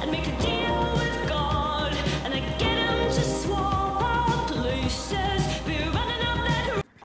and make